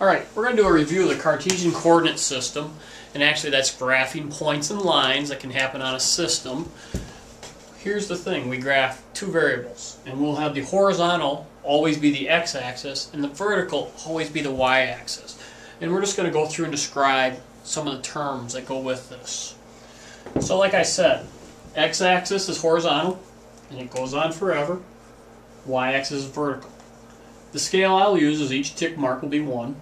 Alright, we're going to do a review of the Cartesian coordinate system. And actually that's graphing points and lines that can happen on a system. Here's the thing, we graph two variables. And we'll have the horizontal always be the x-axis and the vertical always be the y-axis. And we're just going to go through and describe some of the terms that go with this. So like I said, x-axis is horizontal and it goes on forever. Y-axis is vertical. The scale I'll use is each tick mark will be 1.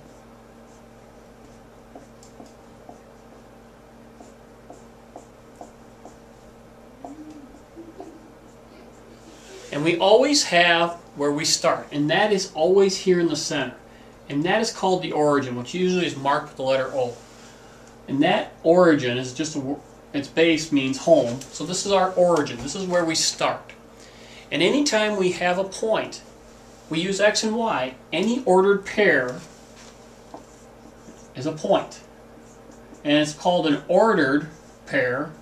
And we always have where we start, and that is always here in the center. And that is called the origin, which usually is marked with the letter O. And that origin is just, a, its base means home. So this is our origin. This is where we start. And anytime we have a point, we use x and y. Any ordered pair is a point. And it's called an ordered pair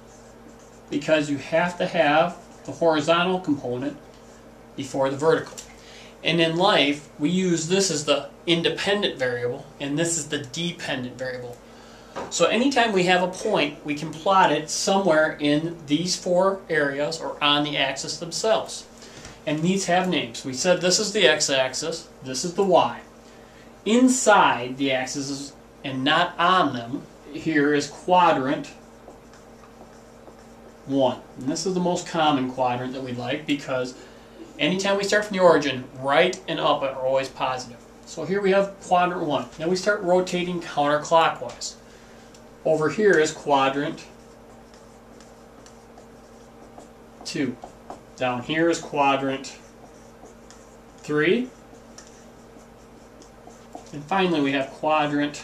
because you have to have the horizontal component before the vertical. And in life, we use this as the independent variable, and this is the dependent variable. So anytime we have a point, we can plot it somewhere in these four areas or on the axis themselves. And these have names. We said this is the x-axis, this is the y. Inside the axes and not on them, here is quadrant 1. And this is the most common quadrant that we like because Anytime we start from the origin, right and up are always positive. So here we have quadrant 1. Now we start rotating counterclockwise. Over here is quadrant 2. Down here is quadrant 3. And finally we have quadrant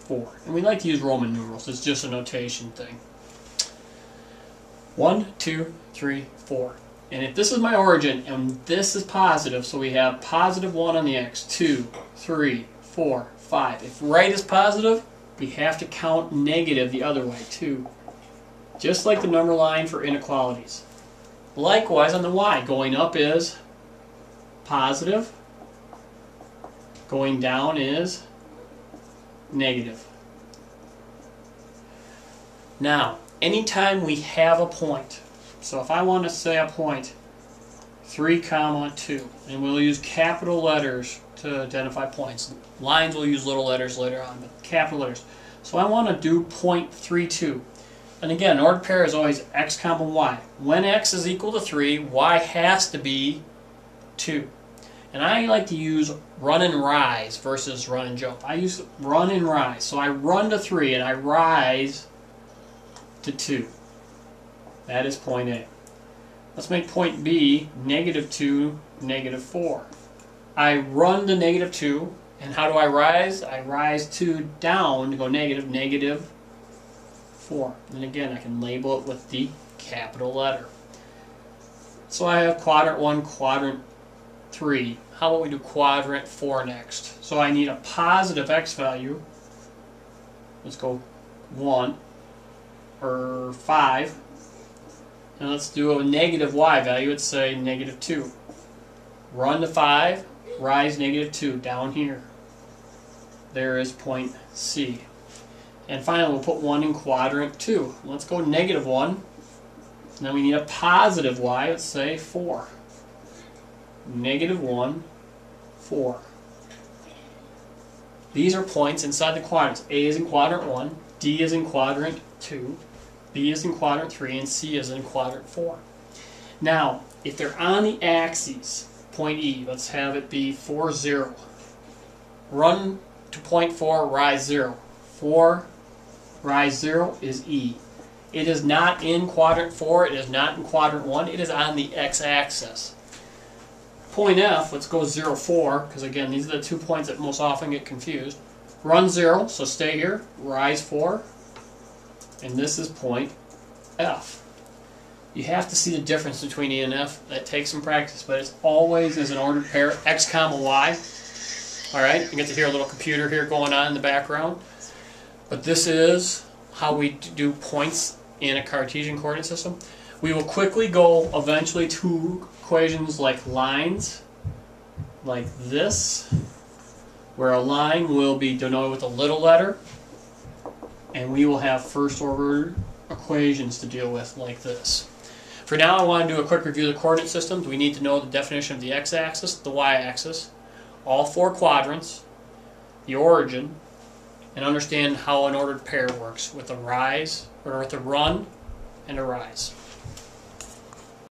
4. And we like to use Roman numerals. It's just a notation thing. One, two, three, four. And if this is my origin, and this is positive, so we have positive 1 on the x, 2, 3, 4, 5. If right is positive, we have to count negative the other way, too. Just like the number line for inequalities. Likewise on the y, going up is positive, going down is negative. Now, anytime we have a point, so if I want to say a point 3 comma 2, and we'll use capital letters to identify points. Lines we'll use little letters later on, but capital letters. So I want to do point 32. And again, ordered pair is always x comma y. When x is equal to 3, y has to be 2. And I like to use run and rise versus run and jump. I use run and rise. So I run to 3 and I rise to 2. That is point A. Let's make point B negative 2, negative 4. I run the negative 2, and how do I rise? I rise 2 down to go negative, negative 4. And again, I can label it with the capital letter. So I have quadrant 1, quadrant 3. How about we do quadrant 4 next? So I need a positive x value. Let's go 1 or 5. And let's do a negative y value. Let's say negative 2. Run to 5, rise negative 2 down here. There is point C. And finally, we'll put 1 in quadrant 2. Let's go negative 1. Now we need a positive y. Let's say 4. Negative 1, 4. These are points inside the quadrants. A is in quadrant 1, D is in quadrant 2, B is in quadrant 3, and C is in quadrant 4. Now, if they're on the axes, point E, let's have it be 4, 0. Run to point 4, rise 0. 4, rise 0 is E. It is not in quadrant 4, it is not in quadrant 1, it is on the x-axis. Point F, let's go 0, 4, because again, these are the two points that most often get confused. Run 0, so stay here, rise 4, and this is point F. You have to see the difference between E and F. That takes some practice, but it's always as an ordered pair, X comma Y. Alright, you get to hear a little computer here going on in the background. But this is how we do points in a Cartesian coordinate system. We will quickly go eventually to equations like lines, like this, where a line will be denoted with a little letter, and we will have first order equations to deal with like this. For now, I want to do a quick review of the coordinate systems. We need to know the definition of the x-axis, the y-axis, all four quadrants, the origin, and understand how an ordered pair works with a rise, or with a run and a rise.